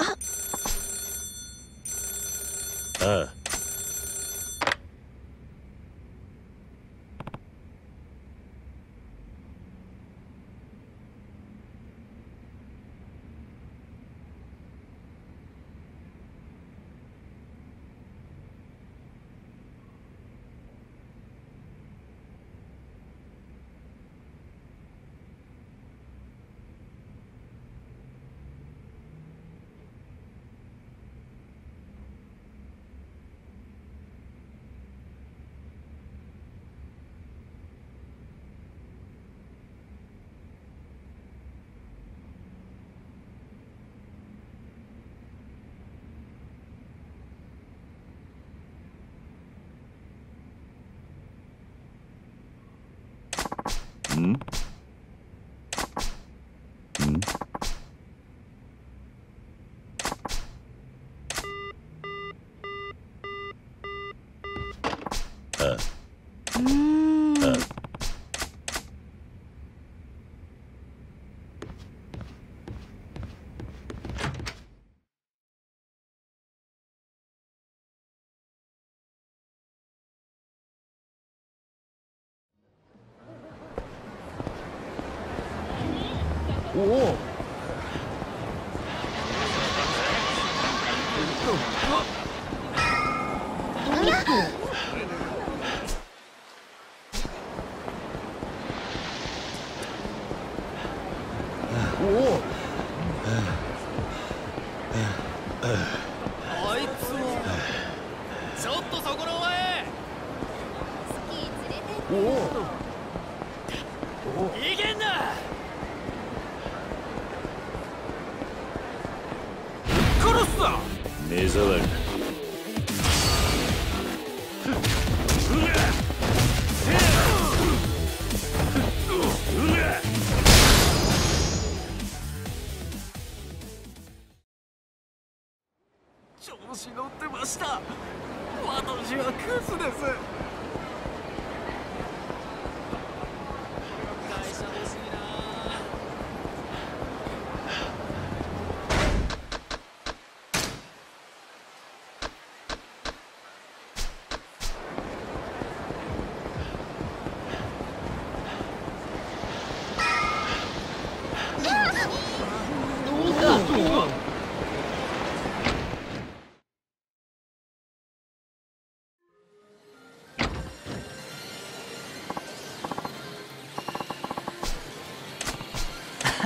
あ。あ Mhm. Here's a.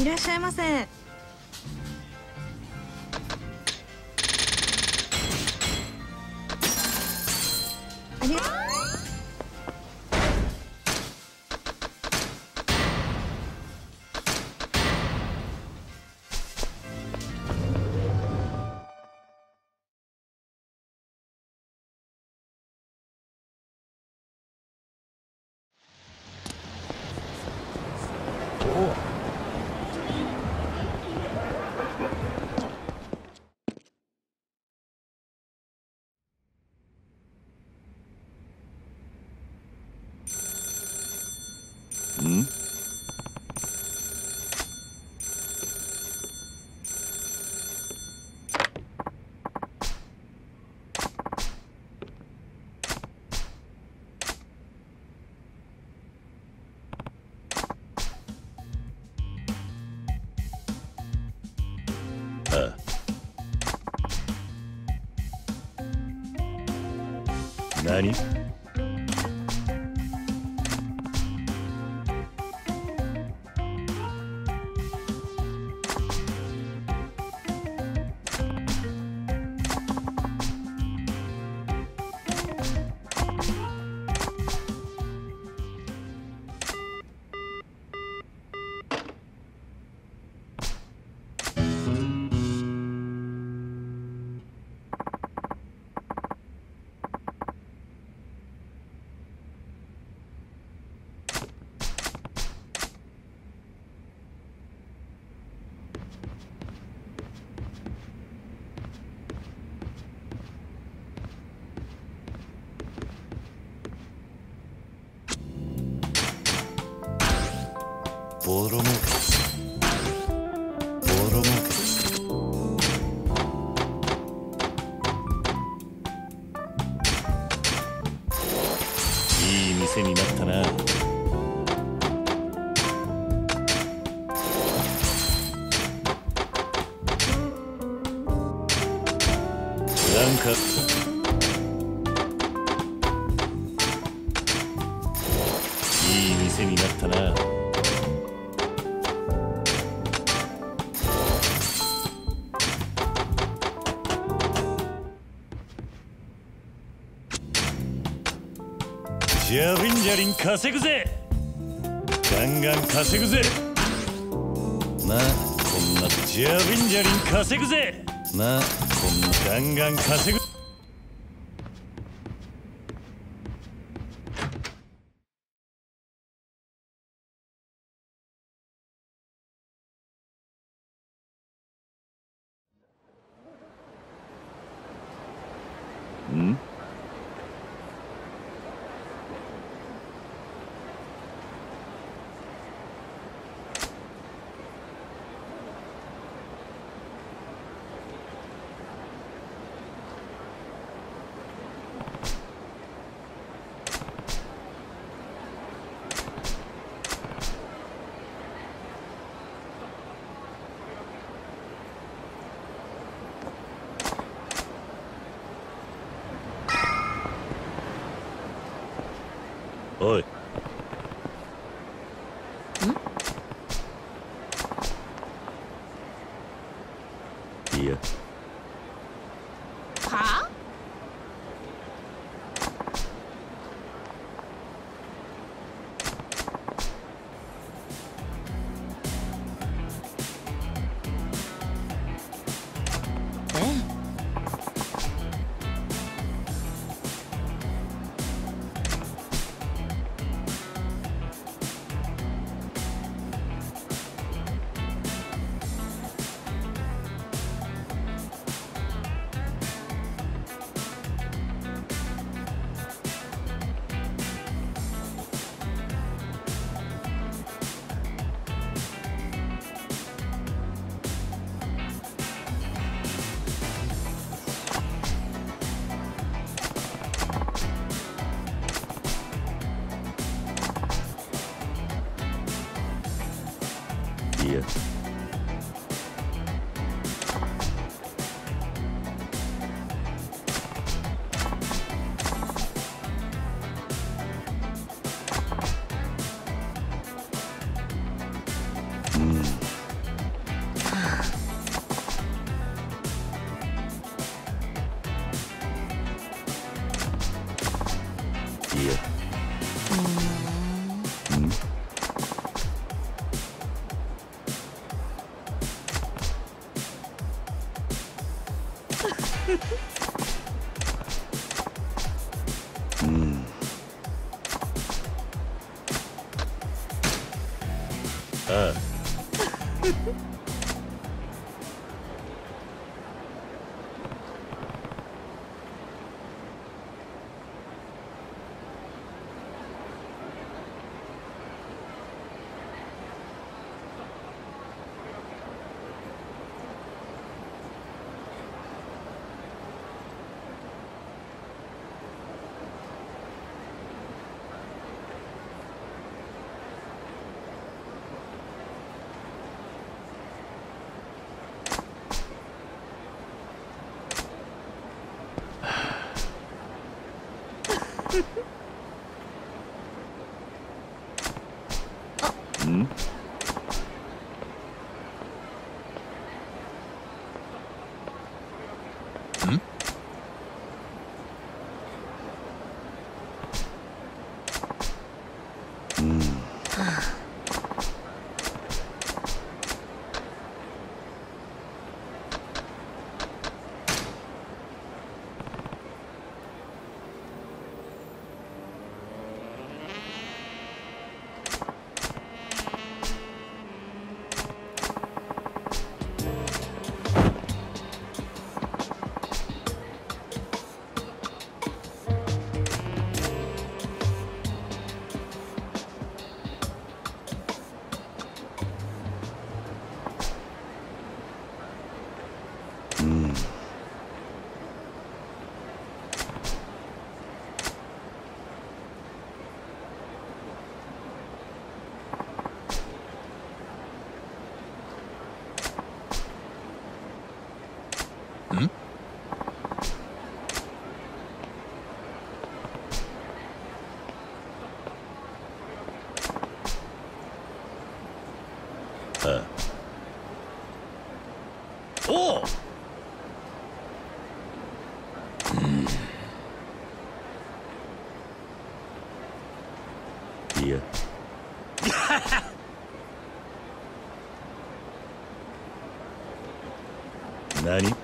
いらっしゃいませ。journeys リン稼ぐぜ。ガンガン稼ぐぜ。まあこんなジャビンジャリン稼ぐぜ。まあこんなガンガン稼ぐ。哈何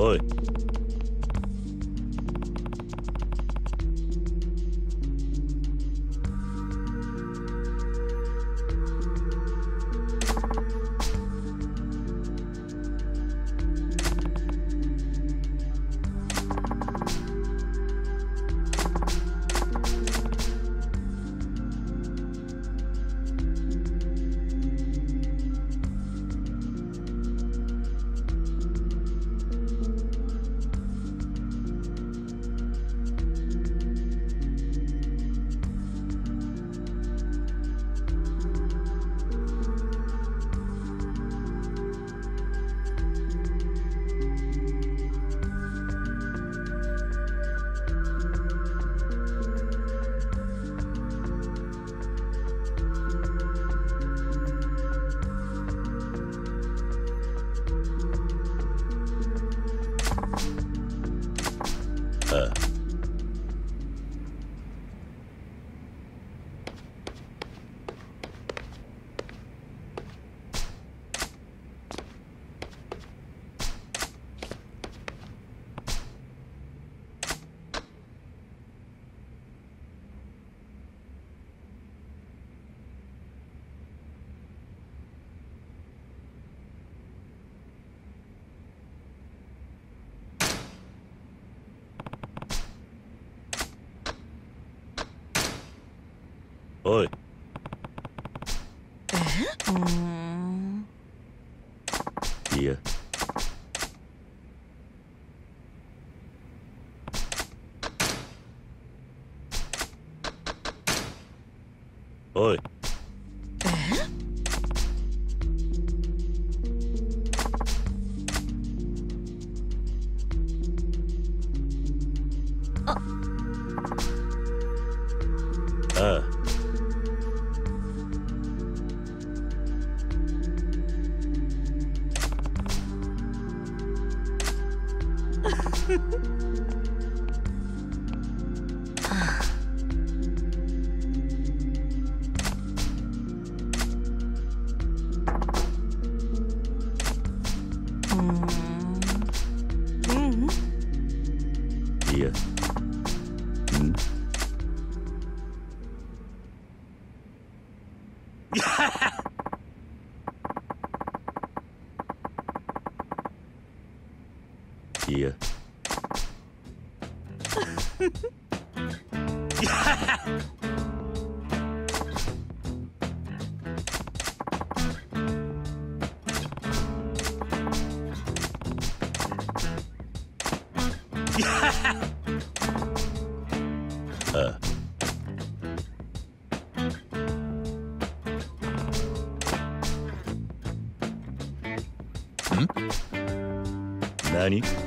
Ой. おいうんいやおい yeah. yeah. Ernie.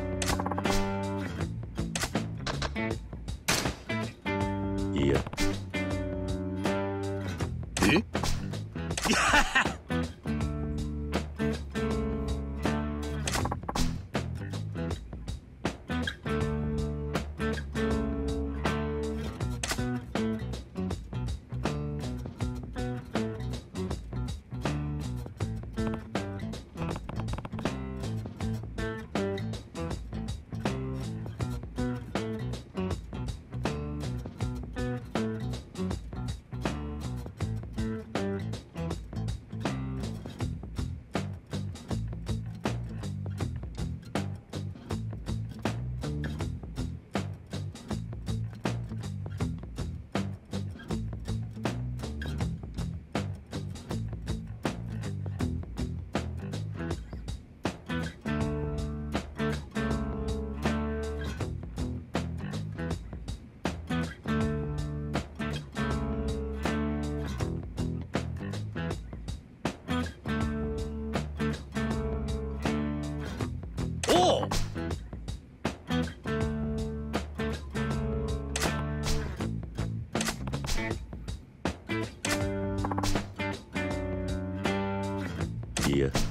Media.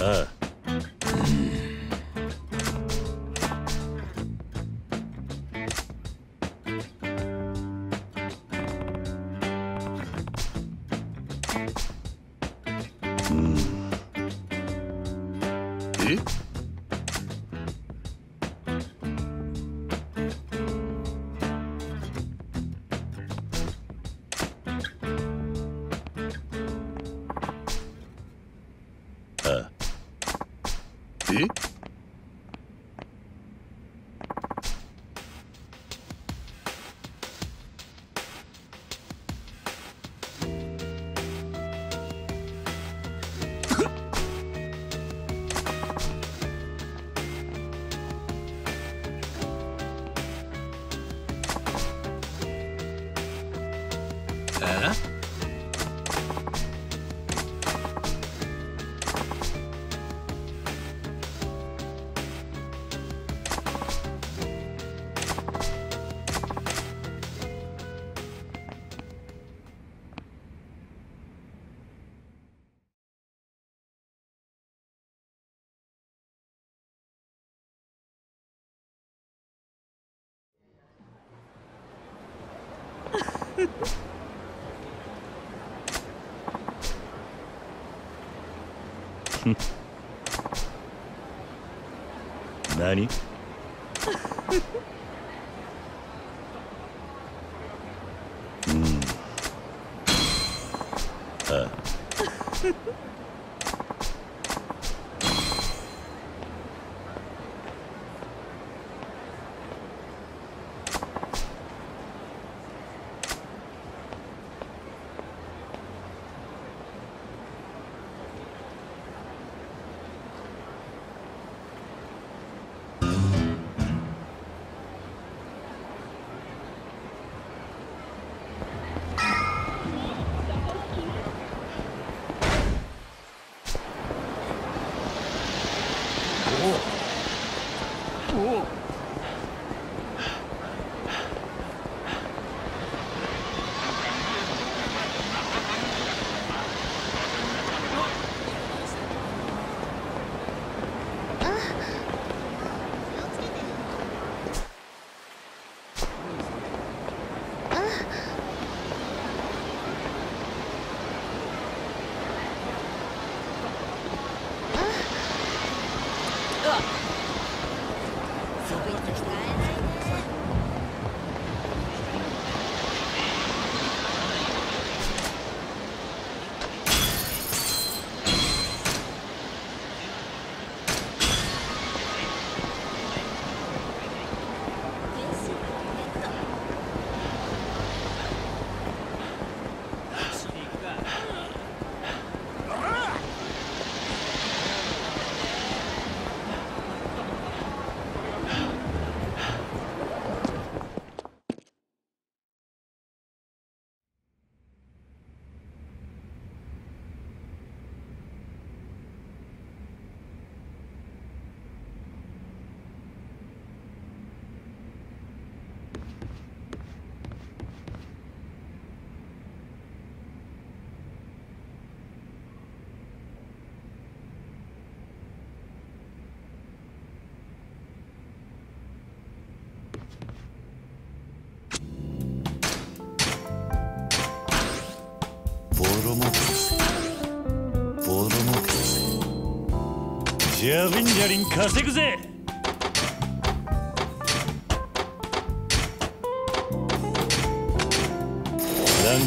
Uh. 何？うん。あ。あやびンジャリン稼ぐぜ。なん